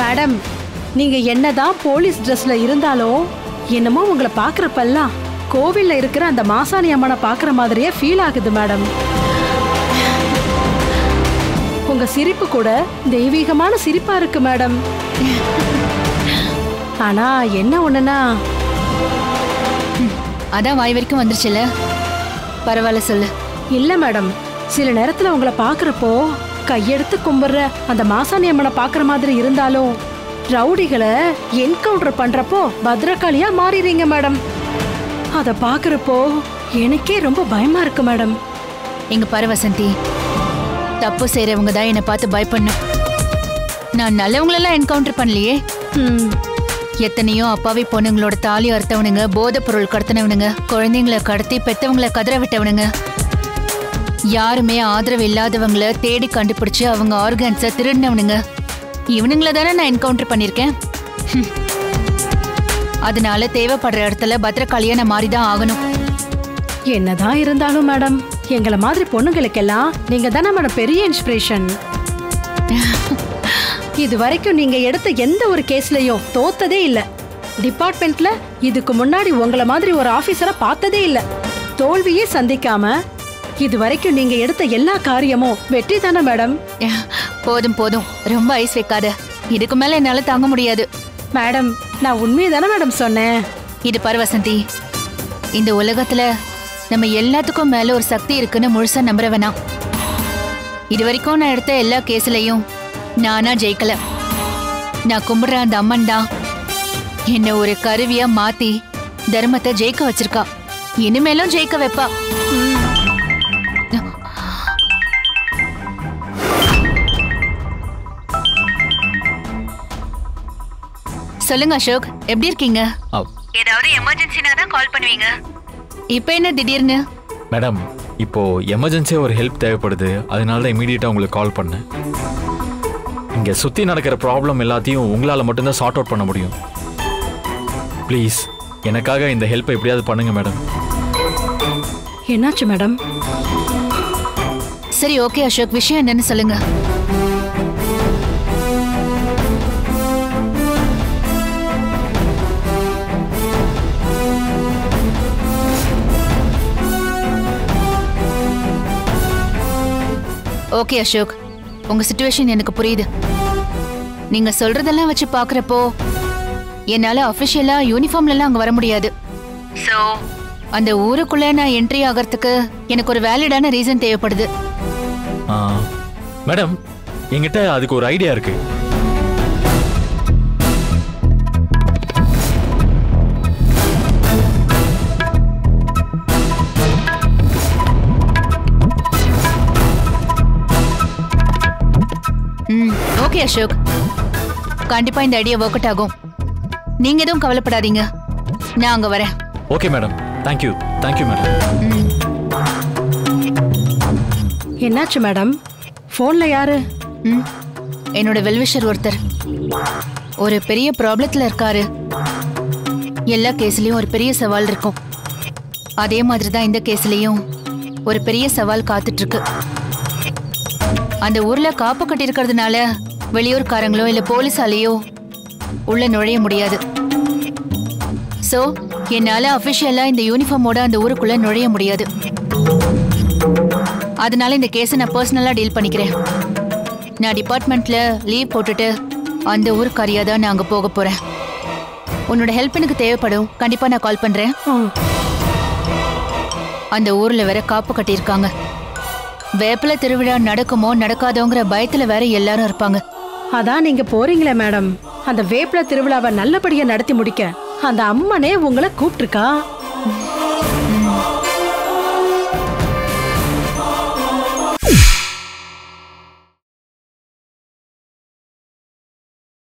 Madam நீங்க என்னதான் police ட்ரெஸ்ல இருந்தாலும் என்னமோ உங்களை பாக்குறப்பெல்லாம் கோவில்ல இருக்கிற அந்த மாசாணி அம்மனை பாக்குற மாதிரியே ஃபீல் ஆகுது மேடம். உங்க சிரிப்பு கூட தெய்வீகமான சிரிப்பா இருக்கு மேடம். ஆனா என்ன ஒண்ணுனா அதான் வாய் வரைக்கும் வந்துருச்சுல பரவாயில்ல சொல்லு. இல்ல மேடம் சில நேரத்துல உங்களை பாக்குறப்போ கையெடுத்து கும்பிடுற அந்த மாசாணி அம்மனை பாக்குற மாதிரி இருந்தாலும் ரவுடிகளை என்கவுண்டர் பண்றப்போ பத்ரகாளியா மாறிடுறீங்க மேடம். அத பாக்குறப்போ எனக்கே ரொம்ப பயமா இருக்கு மேடம். இங்க பாரு வசந்தி. தப்பு செய்யறவங்க தான் என்னை பார்த்து பயப்படணும். நான் நல்லவங்களெல்லாம் என்கவுண்டர் பண்ணலையே. எத்தனையோ அப்பாவி பொண்ணுங்களோட தாலி அறுத்தவனுங்க போதைப் பொருள் கடத்தினவனுங்க குழந்தைங்களை கடத்தி பெத்தவங்கள கதற விட்டவனுங்க. யாருமே ஆதரவு இல்லாதவங்கள தேடி கண்டுபிடிச்சு அவங்க ஆர்கன்ஸை திருடினவனுங்க. இவனுங்கள தானே நான் என்கவுண்டர் பண்ணியிருக்கேன் அதனால தேவைப்படுற இடத்துல பத்திரக்காளியா நான் மாறிதான் ஆகணும். என்னதான் இருந்தாலும் மேடம் எங்களை மாதிரி பொண்ணுங்களுக்கெல்லாம் நீங்க தானே மேடம் பெரிய இன்ஸ்பிரேஷன் இது வரைக்கும் நீங்க எடுத்த எந்த ஒரு கேஸ்லயும் தோத்ததே இல்ல. டிபார்ட்மெண்ட்ல இதுக்கு முன்னாடி உங்களை மாதிரி ஒரு ஆபீசரை பார்த்ததே இல்ல. தோல்வியே சந்திக்காம இது வரைக்கும் நீங்க எடுத்த எல்லா காரியமும் வெற்றி தானே மேடம் போதும் போதும். ரொம்ப ஐஸ் வைக்காத. இதுக்கு மேல என்னால தாங்க முடியாது. மேடம் நான் உண்மையை தானே மேடம் சொன்னேன்? இது பாரு வசந்தி. இந்த உலகத்துல நம்ம எல்லாத்துக்கும் மேல ஒரு சக்தி இருக்குன்னு முழுசா நம்புற வேணாம். இது வரைக்கும் நான் எடுத்த எல்லா கேஸ்லயும் நானா ஜெயிக்கல. நான் கும்பிடுற அந்த அம்மன் தான் என்ன ஒரு கருவியா மாத்தி தர்மத்தை ஜெயிக்க வச்சிருக்கா. இனிமேலும் ஜெயிக்க வைப்பா. சொல்லுங்க அசோக். எப்படி இருக்கீங்க? ஏதாவது எமர்ஜென்சினா தான் கால் பண்ணுவீங்க. இப்போ என்ன திடீர்னு? மேடம் இப்போ எமர்ஜென்சியாக ஒரு ஹெல்ப் தேவைப்படுது. அதனால தான் இமீடியட்டாக உங்களுக்கு கால் பண்ணேன். இங்கே சுற்றி நடக்கிற ப்ராப்ளம் எல்லாத்தையும் உங்களால் மட்டும்தான் சார்ட் அவுட் பண்ண முடியும். ப்ளீஸ் எனக்காக இந்த ஹெல்ப்பை எப்படியாவது பண்ணுங்க மேடம். என்னாச்சு மேடம்? சரி ஓகே அசோக். விஷயம் என்னன்னு சொல்லுங்க. ஓகே அசோக். உங்க சுச்சுவேஷன் எனக்கு புரியுது. நீங்க சொல்றதெல்லாம் வச்சு பாக்குறப்போ என்னால அபிஷியலா யூனிஃபார்ம்ல எல்லாம் அங்க வர முடியாது. சோ அந்த ஊருக்குள்ள நான் என்ட்ரி ஆகிறதுக்கு எனக்கு ஒரு வேலிடான ரீசன் தேவைப்படுது. ஆ, மேடம் என்கிட்ட அதுக்கு ஒரு ஐடியா இருக்கு. ஓகே அசோக். கண்டிப்பா இந்த ஐடியா ஒர்க் அவுட் ஆகும். நீங்க எதுவும் கவலைப்படாதீங்க. நான் அங்க வரேன். Okay madam. Thank you thank you madam. ம். என்னாச்சு மேடம்? ஃபோன்ல யாரு? ம். என்னோட வெல்விஷர் ஒருத்தர். ஒரு பெரிய ப்ராப்ளத்துல இருக்காரு. எல்லா கேஸ்லயும் ஒரு பெரிய சவால் இருக்கும். அதே மாதிரி தான் இந்த கேஸ்லயும் ஒரு பெரிய சவால் காத்துட்டு இருக்கு. அந்த ஊர்ல காப்பு கட்டி இருக்கிறதுனால வெளியூர்காரங்களோ இல்ல போலீஸாலேயோ உள்ள நுழைய முடியாது. சோ என்னால அபிஷியலா இந்த யூனிஃபார்மோட அந்த ஊருக்குள்ள நுழைய முடியாது. அதனால இந்த கேஸை நான் பர்சனலா டீல் பண்ணிக்கிறேன். நான் டிபார்ட்மெண்ட்ல லீவ் போட்டுட்டு அந்த ஊருக்காரியா தான் நான் அங்க போக போறேன். உன்னோட ஹெல்ப் எனக்கு தேவைப்படும். கண்டிப்பா நான் கால் பண்றேன். அந்த ஊர்ல வேற காப்பு கட்டியிருக்காங்க. வேப்பில திருவிழா நடக்குமோ நடக்காதோங்கிற பயத்துல வேற எல்லாரும் இருப்பாங்க. அதான் நீங்க போறீங்களே மேடம். அந்த வேப்பில திருவிழாவை நல்லபடியா நடத்தி முடிக்க அந்த அம்மனே உங்களை கூப்பிட்டுருக்கா?